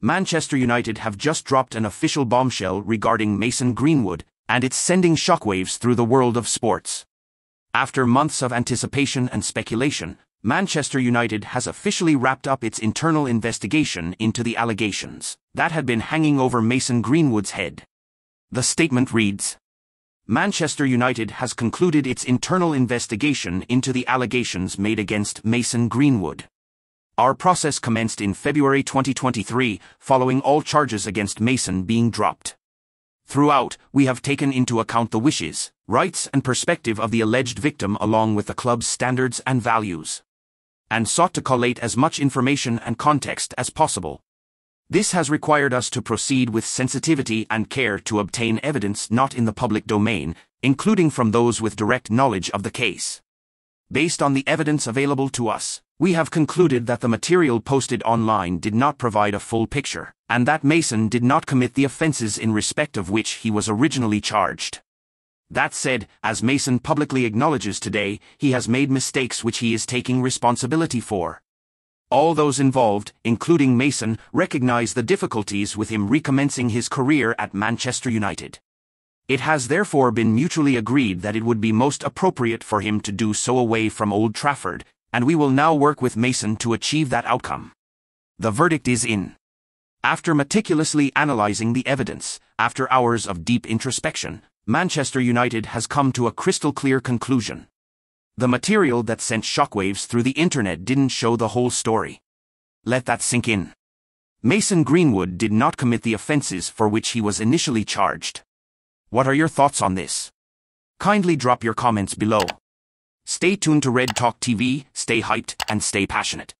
Manchester United have just dropped an official bombshell regarding Mason Greenwood, and it's sending shockwaves through the world of sports. After months of anticipation and speculation, Manchester United has officially wrapped up its internal investigation into the allegations that had been hanging over Mason Greenwood's head. The statement reads Manchester United has concluded its internal investigation into the allegations made against Mason Greenwood. Our process commenced in February 2023, following all charges against Mason being dropped. Throughout, we have taken into account the wishes, rights, and perspective of the alleged victim along with the club's standards and values and sought to collate as much information and context as possible. This has required us to proceed with sensitivity and care to obtain evidence not in the public domain, including from those with direct knowledge of the case. Based on the evidence available to us, we have concluded that the material posted online did not provide a full picture, and that Mason did not commit the offences in respect of which he was originally charged. That said, as Mason publicly acknowledges today, he has made mistakes which he is taking responsibility for. All those involved, including Mason, recognize the difficulties with him recommencing his career at Manchester United. It has therefore been mutually agreed that it would be most appropriate for him to do so away from Old Trafford, and we will now work with Mason to achieve that outcome. The verdict is in. After meticulously analyzing the evidence, after hours of deep introspection, Manchester United has come to a crystal clear conclusion. The material that sent shockwaves through the internet didn't show the whole story. Let that sink in. Mason Greenwood did not commit the offences for which he was initially charged. What are your thoughts on this? Kindly drop your comments below. Stay tuned to Red Talk TV, stay hyped, and stay passionate.